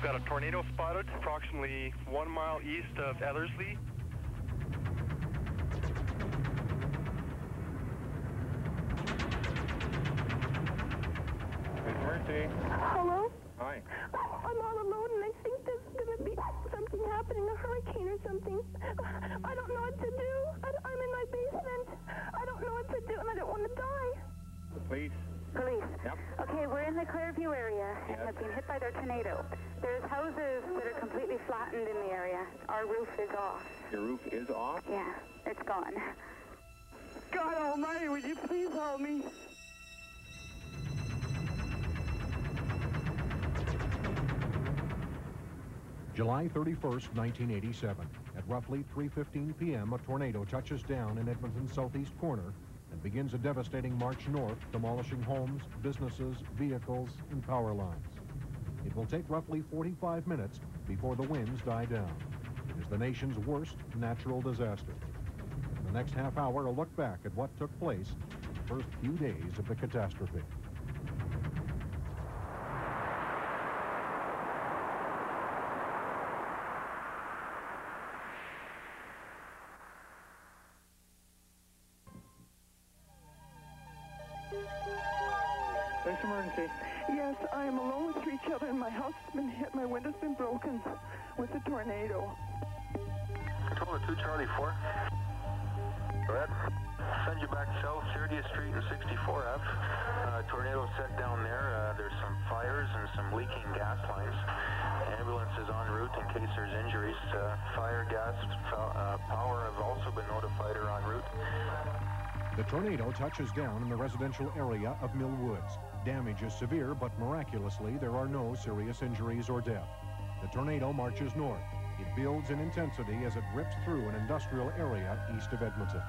We've got a tornado spotted approximately one mile east of Ellerslie. Emergency. Hello? Hi. I'm all alone and I think there's going to be something happening, a hurricane or something. I don't know what to do. I, am in my basement. I don't know what to do and I don't want to die. Please. Police. Yep. Okay, we're in the Clareview area Yes. and have been hit by their tornado. There's houses that are completely flattened in the area. Our roof is off. Your roof is off? Yeah, it's gone. God almighty, would you please help me? July 31st, 1987. At roughly 3.15 p.m., a tornado touches down in Edmonton's southeast corner and begins a devastating march north, demolishing homes, businesses, vehicles, and power lines. It will take roughly 45 minutes before the winds die down. It is the nation's worst natural disaster. In the next half hour, a look back at what took place in the first few days of the catastrophe. Tornado. Control to 2 Charlie 4. Go ahead. Send you back south, 30th Street and 64 F. Uh, tornado set down there. Uh, there's some fires and some leaking gas lines. Ambulance is en route in case there's injuries. Uh, fire, gas, uh, power have also been notified are en route. The tornado touches down in the residential area of Mill Woods. Damage is severe, but miraculously, there are no serious injuries or death. The tornado marches north. It builds in intensity as it rips through an industrial area east of Edmonton.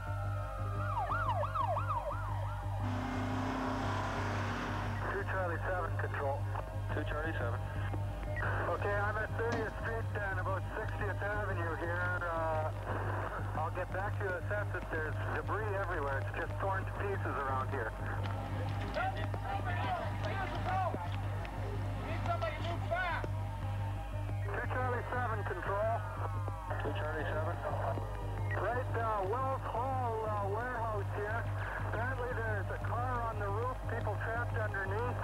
Right, uh, Wells Hall uh, warehouse here. Apparently there's a car on the roof, people trapped underneath.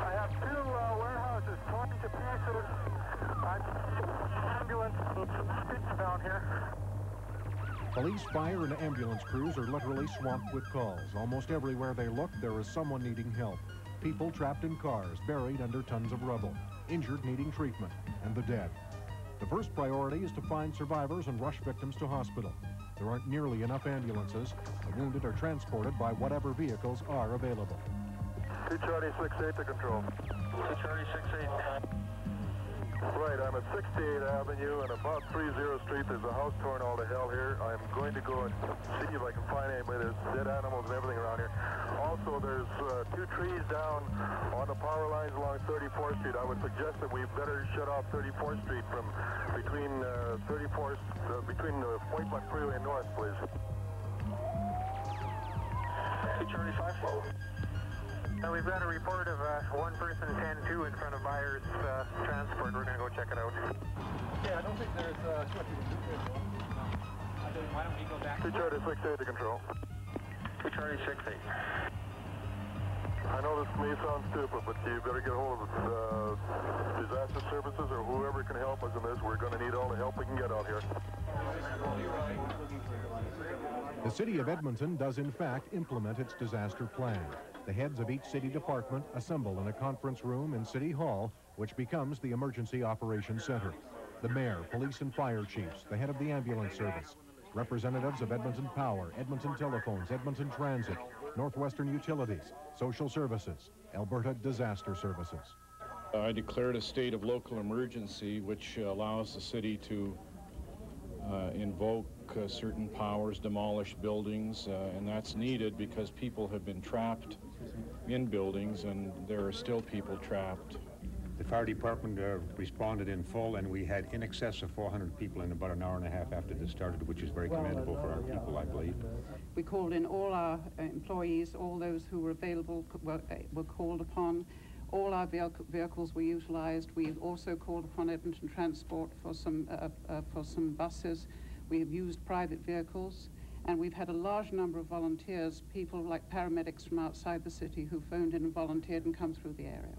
I have two uh, warehouses torn to pieces. I'm ambulance down here. Police, fire, and ambulance crews are literally swamped with calls. Almost everywhere they look, there is someone needing help. People trapped in cars, buried under tons of rubble, injured needing treatment, and the dead. The first priority is to find survivors and rush victims to hospital. There aren't nearly enough ambulances. The wounded are transported by whatever vehicles are available. Two Charlie 68 to control. Two Charlie 68. Right, I'm at 68th Avenue and about 30 Street. There's a house torn all to hell here. I'm going to go and see if I can find anybody. There's dead animals and everything around here. Also, there's uh, two trees down on the power lines along 34th Street. I would suggest that we better shut off 34th Street from between uh, 34th, uh, between the Point Buck Freeway and North, please. Two Charlie 5. Uh, we've got a report of uh, one person 10-2 in front of Myers uh, Transport. We're going to go check it out. Yeah, I don't think there's uh, too much you can do here, though. Why don't we go back? Two Charlie 68 to control. Two Charlie 68. I know this may sound stupid, but you better get a hold of uh, disaster services or whoever can help us in this. We're going to need all the help we can get out here. The city of Edmonton does in fact implement its disaster plan. The heads of each city department assemble in a conference room in City Hall, which becomes the Emergency Operations Center. The mayor, police and fire chiefs, the head of the ambulance service, representatives of Edmonton Power, Edmonton Telephones, Edmonton Transit, Northwestern Utilities, Social Services, Alberta Disaster Services. I declared a state of local emergency, which allows the city to uh, invoke uh, certain powers, demolish buildings, uh, and that's needed because people have been trapped in buildings and there are still people trapped. The fire department uh, responded in full, and we had in excess of 400 people in about an hour and a half after this started, which is very commendable for our people, I believe. We called in all our uh, employees, all those who were available were, uh, were called upon. All our vehicles were utilized. We also called upon Edmonton Transport for some, uh, uh, for some buses. We have used private vehicles. And we've had a large number of volunteers, people like paramedics from outside the city who phoned in and volunteered and come through the area.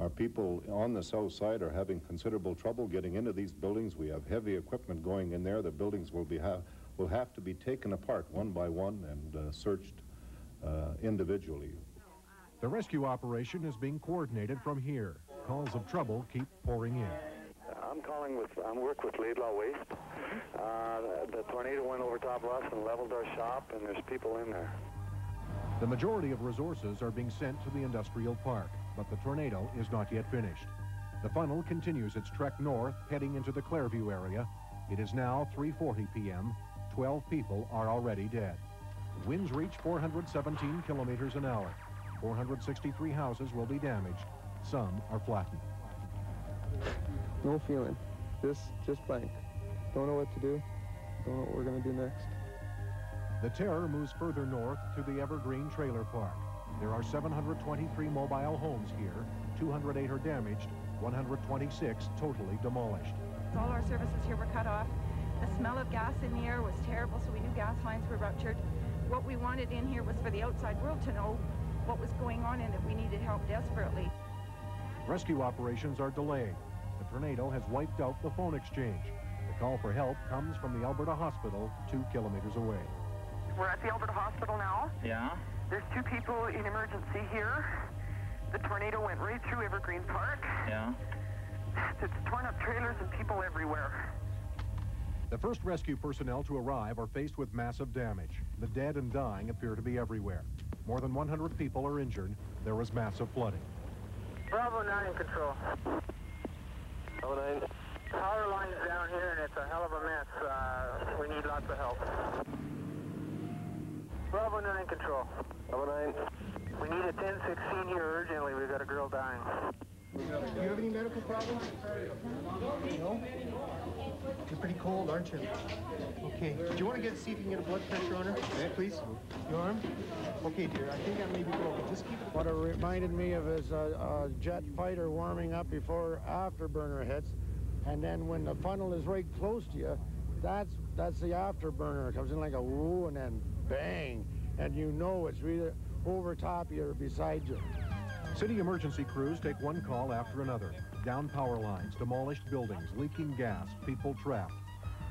Our people on the south side are having considerable trouble getting into these buildings. We have heavy equipment going in there. The buildings will be ha will have to be taken apart one by one and uh, searched uh, individually. The rescue operation is being coordinated from here. Calls of trouble keep pouring in. I'm with, I'm work with Laidlaw Waste. Uh, the tornado went over top of us and leveled our shop, and there's people in there. The majority of resources are being sent to the industrial park, but the tornado is not yet finished. The funnel continues its trek north, heading into the Clareview area. It is now 3.40 p.m. 12 people are already dead. Winds reach 417 kilometers an hour. 463 houses will be damaged. Some are flattened. No feeling. Just, just blank. Don't know what to do. Don't know what we're going to do next. The terror moves further north to the Evergreen Trailer Park. There are 723 mobile homes here. 208 are damaged, 126 totally demolished. All our services here were cut off. The smell of gas in the air was terrible, so we knew gas lines were ruptured. What we wanted in here was for the outside world to know what was going on and that we needed help desperately. Rescue operations are delayed. The tornado has wiped out the phone exchange. The call for help comes from the Alberta Hospital, two kilometers away. We're at the Alberta Hospital now. Yeah. There's two people in emergency here. The tornado went right through Evergreen Park. Yeah. It's torn up trailers and people everywhere. The first rescue personnel to arrive are faced with massive damage. The dead and dying appear to be everywhere. More than 100 people are injured. There was massive flooding. Bravo 9 in control. 9. Power line's down here and it's a hell of a mess. Uh, we need lots of help. Bravo 9 control. Bravo 9. We need a 1016 here urgently. We've got a girl dying. Do you have any medical problems? No? You're pretty cold, aren't you? Okay. Do you want to get see if you can get a blood pressure on her, please? Your arm? Okay, dear. I think I may be broken. Just keep it. What it reminded me of is a, a jet fighter warming up before afterburner hits, and then when the funnel is right close to you, that's that's the afterburner. It comes in like a woo, and then bang, and you know it's really over top you or beside you. City emergency crews take one call after another. Down power lines, demolished buildings, leaking gas, people trapped.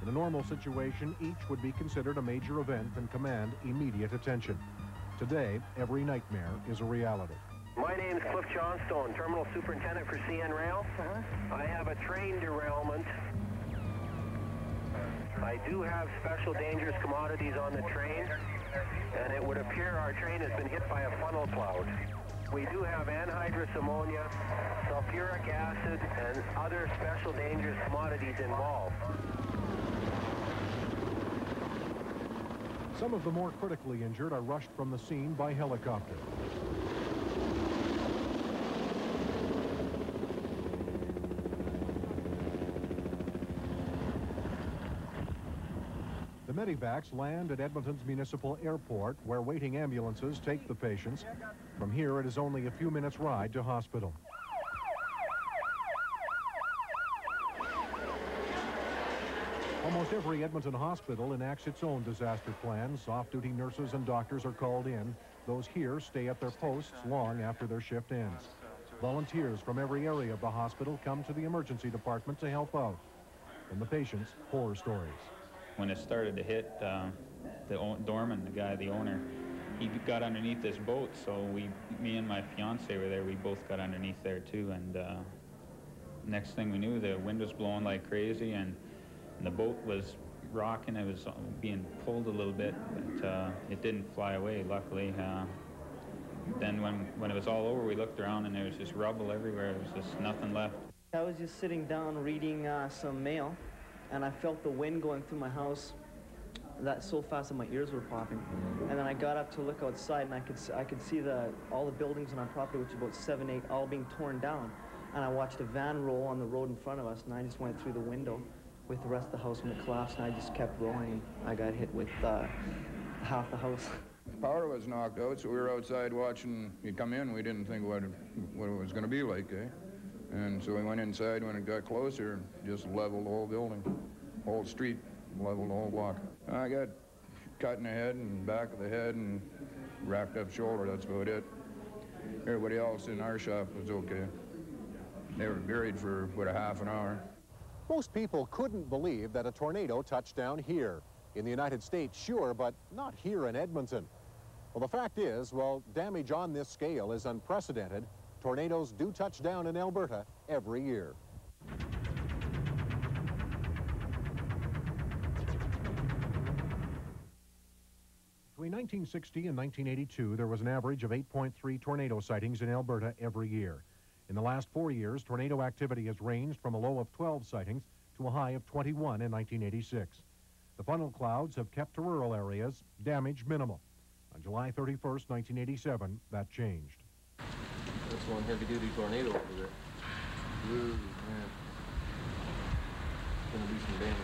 In a normal situation, each would be considered a major event and command immediate attention. Today, every nightmare is a reality. My name is Cliff Johnstone, Terminal Superintendent for CN Rail. Uh-huh. I have a train derailment. I do have special dangerous commodities on the train, and it would appear our train has been hit by a funnel cloud. We do have anhydrous ammonia, sulfuric acid, and other special dangerous commodities involved. Some of the more critically injured are rushed from the scene by helicopter. The medivacs land at Edmonton's Municipal Airport, where waiting ambulances take the patients. From here, it is only a few minutes' ride to hospital. Almost every Edmonton hospital enacts its own disaster plans. Off-duty nurses and doctors are called in. Those here stay at their posts long after their shift ends. Volunteers from every area of the hospital come to the emergency department to help out. From the patients, horror stories. When it started to hit, uh, the Dorman, the guy, the owner, he got underneath this boat, so we, me and my fiance were there. We both got underneath there too, and uh, next thing we knew, the wind was blowing like crazy, and, and the boat was rocking. It was being pulled a little bit, but uh, it didn't fly away. Luckily. Uh, then when when it was all over, we looked around and there was just rubble everywhere. There was just nothing left. I was just sitting down reading uh, some mail, and I felt the wind going through my house that so fast that my ears were popping. And then I got up to look outside, and I could I could see the all the buildings on our property, which is about seven, eight, all being torn down. And I watched a van roll on the road in front of us, and I just went through the window with the rest of the house when it collapsed, and I just kept rolling. And I got hit with uh, half the house. power was knocked out, so we were outside watching it come in. We didn't think what it, what it was going to be like, eh? And so we went inside when it got closer, just leveled the whole building, whole street, leveled the whole block. I got cut in the head and back of the head and wrapped up shoulder, that's about it. Everybody else in our shop was okay. They were buried for about a half an hour. Most people couldn't believe that a tornado touched down here. In the United States, sure, but not here in Edmonton. Well, the fact is, well, damage on this scale is unprecedented. Tornadoes do touch down in Alberta every year. Between 1960 and 1982, there was an average of 8.3 tornado sightings in Alberta every year. In the last four years, tornado activity has ranged from a low of 12 sightings to a high of 21 in 1986. The funnel clouds have kept to rural areas damage minimal. On July 31st, 1987, that changed. That's one heavy-duty tornado over there. Ooh, man. Gonna do some damage.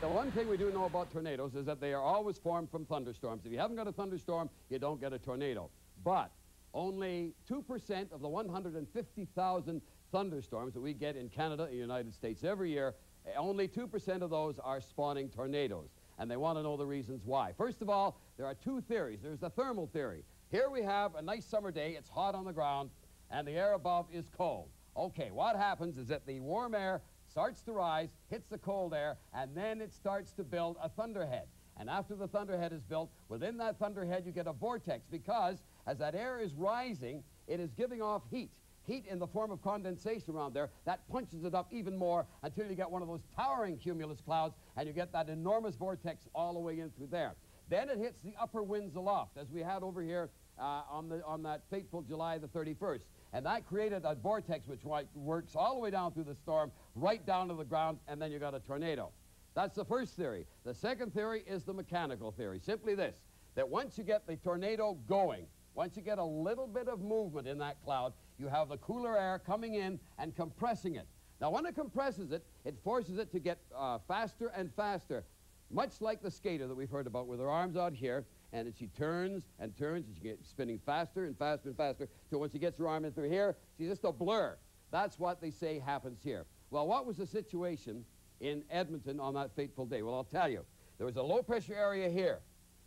The one thing we do know about tornadoes is that they are always formed from thunderstorms. If you haven't got a thunderstorm, you don't get a tornado. But only 2% of the 150,000 thunderstorms that we get in Canada and the United States every year, eh, only 2% of those are spawning tornadoes. And they want to know the reasons why. First of all, there are two theories. There's the thermal theory. Here we have a nice summer day. It's hot on the ground, and the air above is cold. Okay, what happens is that the warm air starts to rise, hits the cold air, and then it starts to build a thunderhead. And after the thunderhead is built, within that thunderhead you get a vortex because as that air is rising, it is giving off heat. Heat in the form of condensation around there, that punches it up even more until you get one of those towering cumulus clouds and you get that enormous vortex all the way in through there. Then it hits the upper winds aloft, as we had over here uh, on, the, on that fateful July the 31st. And that created a vortex which works all the way down through the storm, right down to the ground, and then you got a tornado. That's the first theory. The second theory is the mechanical theory. Simply this, that once you get the tornado going, once you get a little bit of movement in that cloud, you have the cooler air coming in and compressing it. Now, when it compresses it, it forces it to get uh, faster and faster, much like the skater that we've heard about with her arms out here, and she turns and turns, and she gets spinning faster and faster and faster, so once she gets her arm in through here, she's just a blur. That's what they say happens here. Well, what was the situation in Edmonton on that fateful day? Well, I'll tell you. There was a low-pressure area here.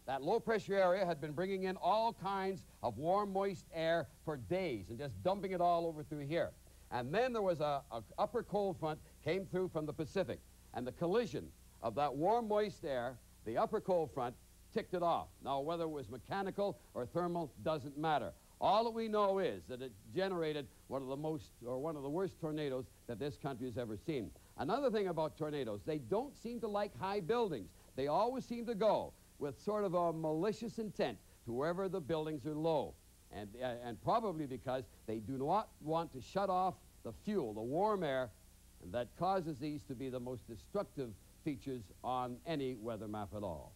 That low-pressure area had been bringing in all kinds of warm, moist air for days and just dumping it all over through here. And then there was a upper cold front came through from the Pacific, and the collision of that warm, moist air, the upper cold front, ticked it off. Now, whether it was mechanical or thermal doesn't matter. All that we know is that it generated one of the most, or one of the worst tornadoes that this country has ever seen. Another thing about tornadoes, they don't seem to like high buildings. They always seem to go with sort of a malicious intent to wherever the buildings are low. And, uh, and probably because they do not want to shut off the fuel, the warm air, and that causes these to be the most destructive features on any weather map at all.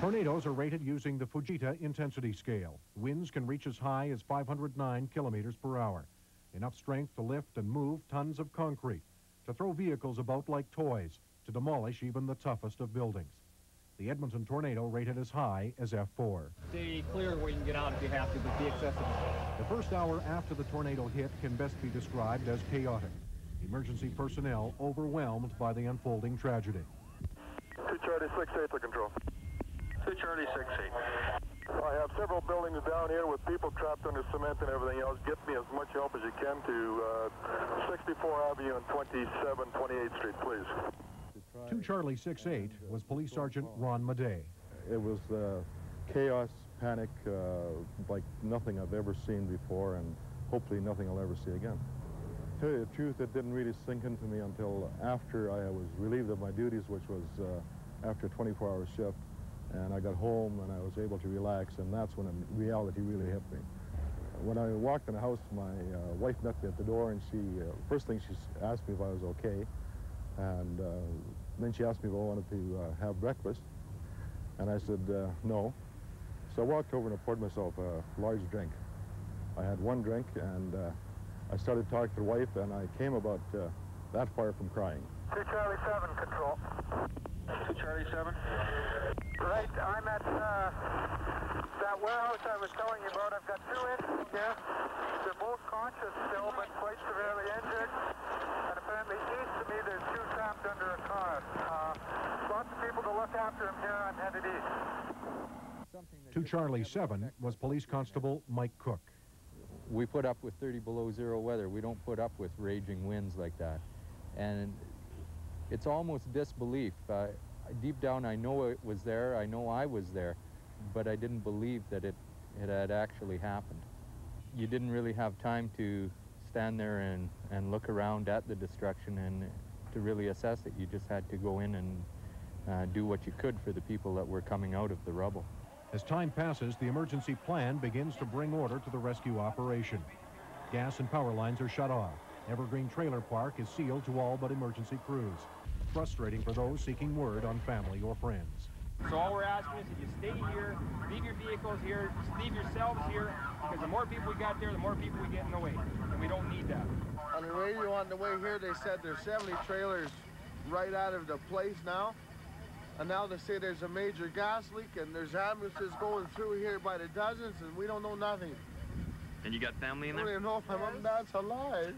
Tornadoes are rated using the Fujita intensity scale. Winds can reach as high as 509 kilometers per hour. Enough strength to lift and move tons of concrete, to throw vehicles about like toys, to demolish even the toughest of buildings. The Edmonton tornado rated as high as F4. Stay clear where you can get out if you have to, but be accessible. The first hour after the tornado hit can best be described as chaotic. Emergency personnel overwhelmed by the unfolding tragedy. 2 Charlie 6-8 to control. 2 Charlie 6-8. I have several buildings down here with people trapped under cement and everything else. Get me as much help as you can to uh, 64 Avenue and 27 28th Street, please. 2 Charlie 6-8 was Police Sergeant Ron Madej. It was uh, chaos, panic, uh, like nothing I've ever seen before, and hopefully nothing I'll ever see again. To tell you the truth, it didn't really sink into me until after I was relieved of my duties, which was uh, after a 24-hour shift and I got home and I was able to relax, and that's when reality really hit me. When I walked in the house, my uh, wife met me at the door, and she, uh, first thing she asked me if I was okay, and uh, then she asked me if I wanted to uh, have breakfast, and I said uh, no. So I walked over and I poured myself a large drink. I had one drink, and uh, I started talking to the wife, and I came about that far from crying. 2 Charlie 7, control. Two Charlie 7. Right, I'm at uh, that warehouse I was telling you about. I've got two injuries here. They're both conscious still, but quite severely injured. And apparently east of me, there's two trapped under a car. Uh, lots of people to look after them here. I'm headed east. Two Charlie 7 was Police Constable Mike Cook. We put up with 30 below zero weather. We don't put up with raging winds like that. And it's almost disbelief. Uh, deep down, I know it was there. I know I was there, but I didn't believe that it, it had actually happened. You didn't really have time to stand there and, and look around at the destruction and to really assess it. You just had to go in and uh, do what you could for the people that were coming out of the rubble. As time passes, the emergency plan begins to bring order to the rescue operation. Gas and power lines are shut off. Evergreen Trailer Park is sealed to all but emergency crews. Frustrating for those seeking word on family or friends. So all we're asking is that you stay here, leave your vehicles here, leave yourselves here, because the more people we got there, the more people we get in the way, and we don't need that. On the radio on the way here, they said there's 70 trailers right out of the place now. And now they say there's a major gas leak and there's ambulances going through here by the dozens and we don't know nothing. And you got family in there? I don't even know if my mom and dad's alive.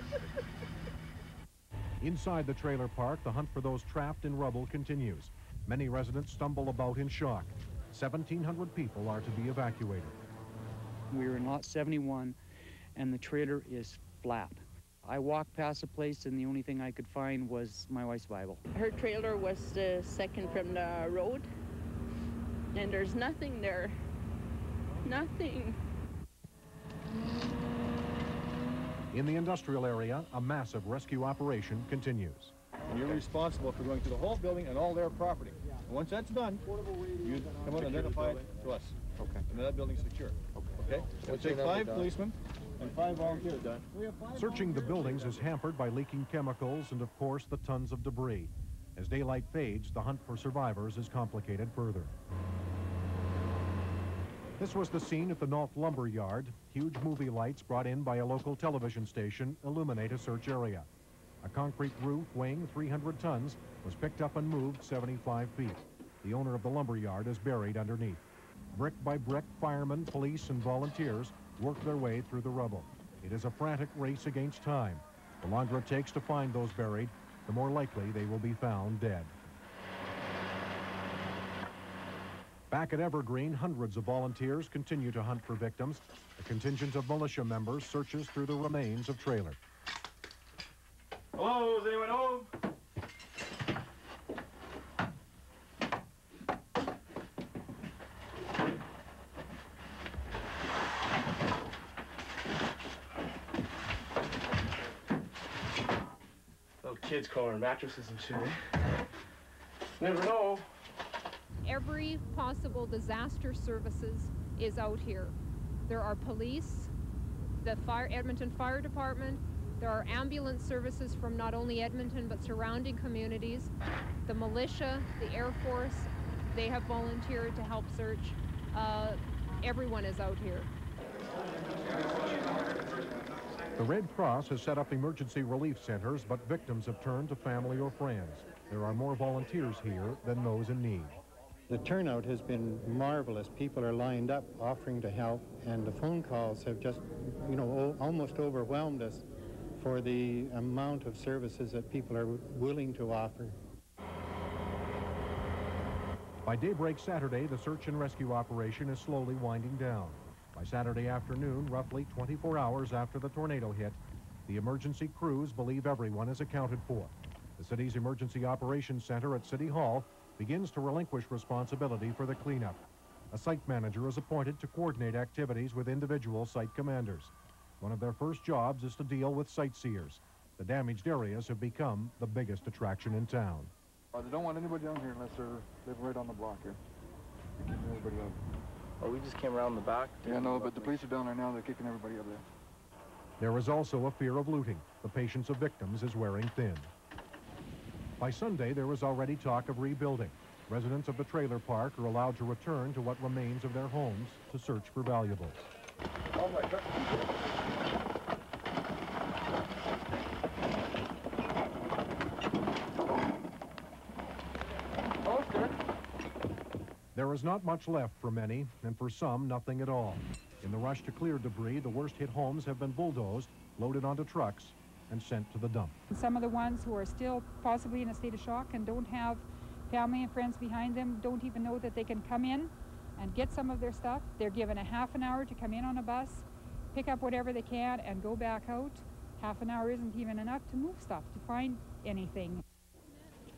Inside the trailer park, the hunt for those trapped in rubble continues. Many residents stumble about in shock. 1,700 people are to be evacuated. We were in lot 71, and the trailer is flat. I walked past the place, and the only thing I could find was my wife's Bible. Her trailer was the second from the road, and there's nothing there. Nothing. In the industrial area, a massive rescue operation continues. And you're responsible for going through the whole building and all their property. And once that's done, you come out and identify it to us. Okay. And that building's secure. Okay. Okay? It'll take five policemen and five volunteers. Searching the buildings is hampered by leaking chemicals and, of course, the tons of debris. As daylight fades, the hunt for survivors is complicated further. This was the scene at the North Lumber Yard. Huge movie lights brought in by a local television station illuminate a search area. A concrete roof weighing 300 tons was picked up and moved 75 feet. The owner of the lumber yard is buried underneath. Brick by brick, firemen, police, and volunteers work their way through the rubble. It is a frantic race against time. The longer it takes to find those buried, the more likely they will be found dead. Back at Evergreen, hundreds of volunteers continue to hunt for victims. A contingent of militia members searches through the remains of trailer. Hello, is anyone home? Little kids calling mattresses and shit. Never know. Every possible disaster services is out here. There are police, the fire, Edmonton Fire Department, there are ambulance services from not only Edmonton but surrounding communities, the militia, the Air Force, they have volunteered to help search. Uh, everyone is out here. The Red Cross has set up emergency relief centers, but victims have turned to family or friends. There are more volunteers here than those in need. The turnout has been marvelous. People are lined up offering to help, and the phone calls have just, you know, almost overwhelmed us for the amount of services that people are willing to offer. By daybreak Saturday, the search and rescue operation is slowly winding down. By Saturday afternoon, roughly 24 hours after the tornado hit, the emergency crews believe everyone is accounted for. The city's Emergency Operations Center at City Hall begins to relinquish responsibility for the cleanup. A site manager is appointed to coordinate activities with individual site commanders. One of their first jobs is to deal with sightseers. The damaged areas have become the biggest attraction in town. They don't want anybody down here unless they're living right on the block here. Everybody out. Oh, we just came around the back. Yeah, no, but the police are down there now. They're kicking everybody out there. There is also a fear of looting. The patience of victims is wearing thin. By Sunday, there is already talk of rebuilding. Residents of the trailer park are allowed to return to what remains of their homes to search for valuables. Oh my God. There is not much left for many, and for some, nothing at all. In the rush to clear debris, the worst hit homes have been bulldozed, loaded onto trucks, and sent to the dump. Some of the ones who are still possibly in a state of shock and don't have family and friends behind them, don't even know that they can come in and get some of their stuff. They're given a half an hour to come in on a bus, pick up whatever they can, and go back out. Half an hour isn't even enough to move stuff, to find anything.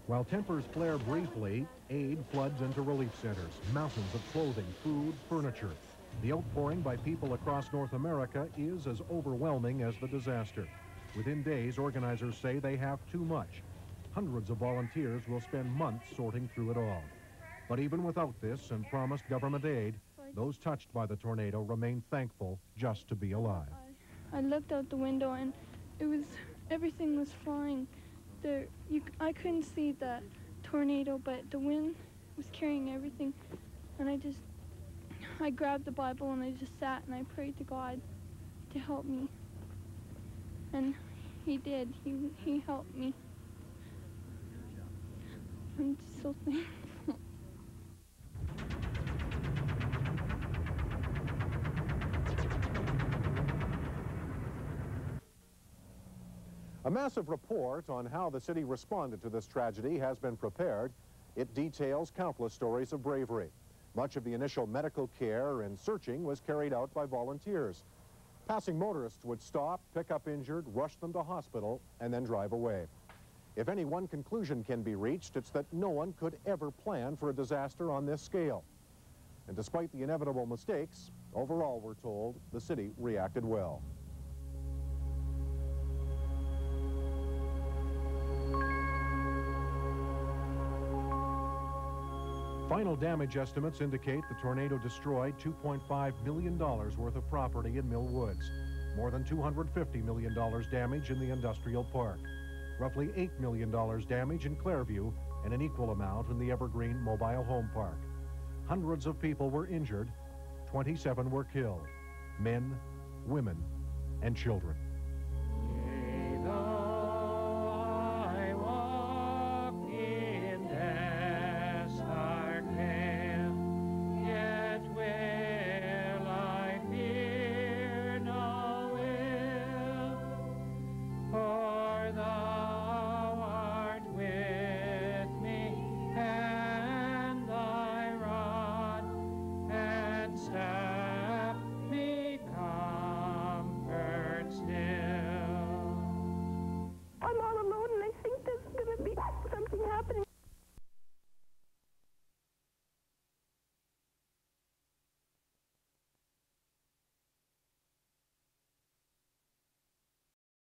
While tempers flare briefly, aid floods into relief centers, mountains of clothing, food, furniture. The outpouring by people across North America is as overwhelming as the disaster. Within days, organizers say they have too much. Hundreds of volunteers will spend months sorting through it all. But even without this and promised government aid, those touched by the tornado remain thankful just to be alive. I looked out the window and it was everything was flying. There, you, I couldn't see the tornado, but the wind was carrying everything, and I just, I grabbed the Bible and I just sat and I prayed to God to help me, and He did. He He helped me. I'm so thankful. A massive report on how the city responded to this tragedy has been prepared. It details countless stories of bravery. Much of the initial medical care and searching was carried out by volunteers. Passing motorists would stop, pick up injured, rush them to hospital, and then drive away. If any one conclusion can be reached, it's that no one could ever plan for a disaster on this scale. And despite the inevitable mistakes, overall, we're told, the city reacted well. Final damage estimates indicate the tornado destroyed $2.5 million worth of property in Mill Woods, more than $250 million damage in the industrial park, roughly $8 million damage in Clareview, and an equal amount in the Evergreen Mobile Home Park. Hundreds of people were injured, 27 were killed, men, women, and children.